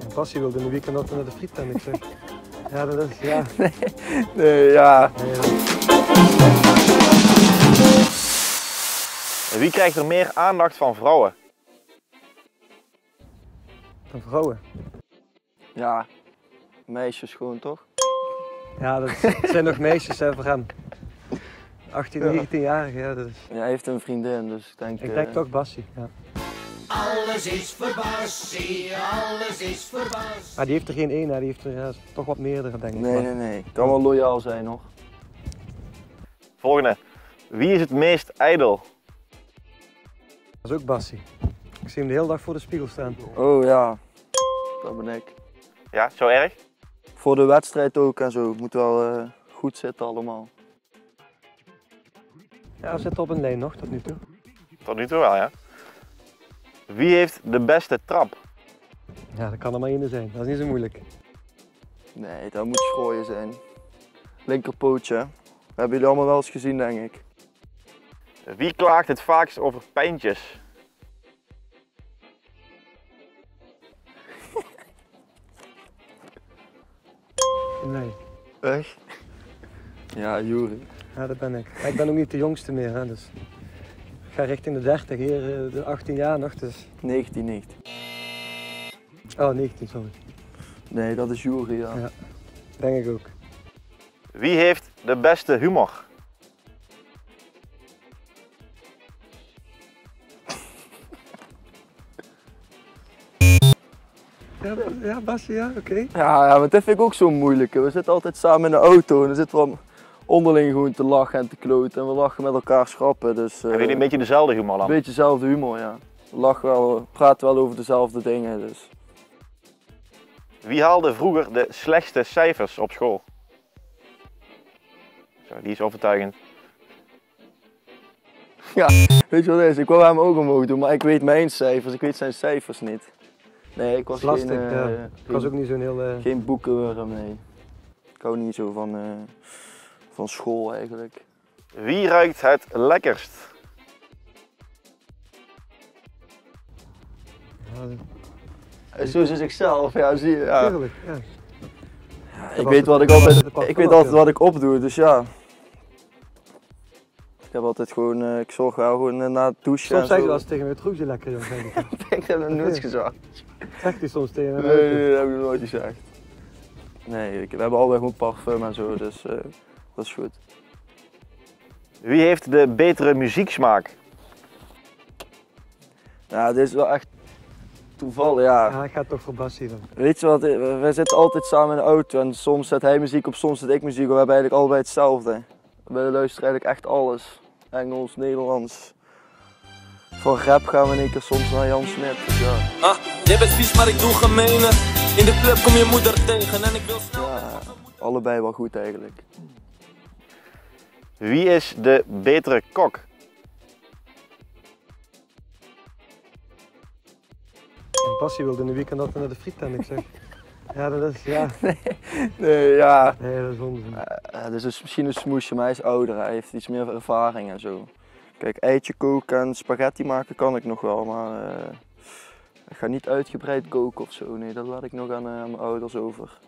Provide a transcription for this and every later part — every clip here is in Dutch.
En Bassie wilde in de weekend altijd naar de friettent. Ik zeg, ja, dat is, ja. Nee, ja. Nee, dat- Wie krijgt er meer aandacht van vrouwen? van vrouwen. Ja. Meisjes gewoon toch? Ja, dat zijn nog meisjes hè, voor hem. 18, Ja. 19 jaar, ja, dat is. Ja, hij heeft een vriendin, dus ik denk... Ik eh, denk toch Bassie. Ja. Alles is voor Bassie, alles is voor Bas. Maar die heeft er geen één, hè, die heeft er ja, toch wat meerdere, denk ik. Nee, nee, nee. Kan wel loyaal zijn nog. Volgende. Wie is het meest ijdel? Dat is ook Bassie. Ik zie hem de hele dag voor de spiegel staan. Oh ja, dat ben ik. Ja, zo erg? Voor de wedstrijd ook en zo. Het moet wel eh, goed zitten allemaal. Ja, we zitten op een lijn nog tot nu toe. Tot nu toe wel, ja. Wie heeft de beste trap? Ja, dat kan er maar één zijn. Dat is niet zo moeilijk. Nee, dat moet schooien zijn. Linkerpootje. Dat hebben jullie allemaal wel eens gezien, denk ik. Wie klaagt het vaakst over pijntjes? Nee. Echt? Ja, Juri. Ja, dat ben ik. Maar ik ben ook niet de jongste meer, hè, dus. Ik ga richting de 30, hier eh, de 18 jaar nog, dus. 19, 19. Oh, 19, sorry. Nee, dat is Juri, ja. Ja. Denk ik ook. Wie heeft de beste humor? Ja, ja Basje, ja, oké. Ja, ja, maar dat vind ik ook zo moeilijk. We zitten altijd samen in de auto en dan zitten we onderling gewoon te lachen en te kloten. En we lachen met elkaar schrappen, dus... eh, Hebben jullie een beetje dezelfde humor een dan? beetje dezelfde humor, ja. We lachen wel, we praten wel over dezelfde dingen, dus... Wie haalde vroeger de slechtste cijfers op school? Zo, die is overtuigend. Weet je wat het is? Ik wou hem ook omhoog doen, maar ik weet mijn cijfers, ik weet zijn cijfers niet. Nee, ik was Lastig, geen, eh, ja. geen, Ik was ook niet zo'n heel... eh, geen boekenworm, nee. Ik hou niet zo van, eh, van school eigenlijk. Wie ruikt het lekkerst? ja, Zo is zichzelf, ja, zie je. Ja. Tuurlijk, ja. Ik weet wat ik Dat altijd, ik weet altijd wat ik opdoe, dus ja. Ik heb altijd gewoon, eh, ik zorg wel gewoon eh, na het douchen Soms en zeg je wel eens tegen me, het je lekker, zeg ik. Ik heb nog nooit gezegd. Zegt hij soms tegen me. Nee, nee, dat heb ik nooit gezegd. Nee, ik, we hebben allebei gewoon parfum en zo, dus eh, dat is goed. Wie heeft de betere muzieksmaak? Ja, dit is wel echt toeval, ja. Ja, ik ga toch voor Bassie dan. Weet je wat, we we zitten altijd samen in de auto en soms zet hij muziek op, soms zet ik muziek op. We hebben eigenlijk allebei hetzelfde. We luisteren eigenlijk echt alles. Engels, Nederlands. Van rap gaan we in één keer soms naar Jan Smit. Dus ja, Ah, jij bent vies, maar ik doe gemene. In de club kom je moeder tegen en ik wil snel. ja, allebei wel goed eigenlijk. Wie is de betere kok? En Bassie wilde in de weekend altijd naar de friettent. Ik zeg, ja, dat is, ja. Nee, ja. Nee, dat is onzin. Eh, het is dus misschien een smoesje, maar hij is ouder. Hij heeft iets meer ervaring en zo. Kijk, eitje koken en spaghetti maken kan ik nog wel, maar eh, ik ga niet uitgebreid koken of zo. Nee, dat laat ik nog aan, aan mijn ouders over.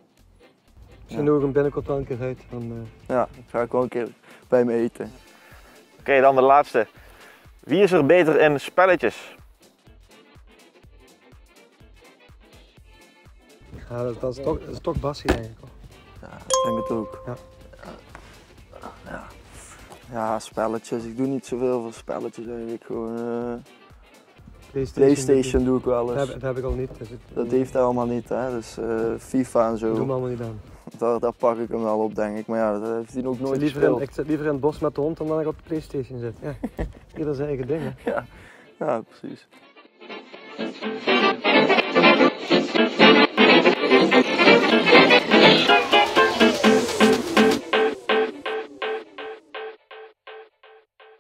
Ze nodigen binnenkort wel een keer uit. Dan, eh, Ja, ga ik wel een keer bij me eten. Oké, dan de laatste. Wie is er beter in spelletjes? ja, dat, dat, is toch, dat is toch Bassie eigenlijk. hoor. Ja, ik denk het ook. Ja. Ja. Ja, spelletjes. Ik doe niet zoveel van spelletjes eigenlijk. Gewoon eh, PlayStation. Playstation doe ik wel Dat eens. heb, dat heb ik al niet. Dus ik, Dat heeft hij allemaal niet, hè. Dus eh, FIFA en Dat doen we zo, allemaal niet aan. Daar, daar pak ik hem wel op, denk ik. Maar ja, dat heeft hij ook Ik nooit liever in, ik zit liever in het bos met de hond dan dat ik op de Playstation zit. Ja. Ieder zijn eigen ding. hè. Ja, precies.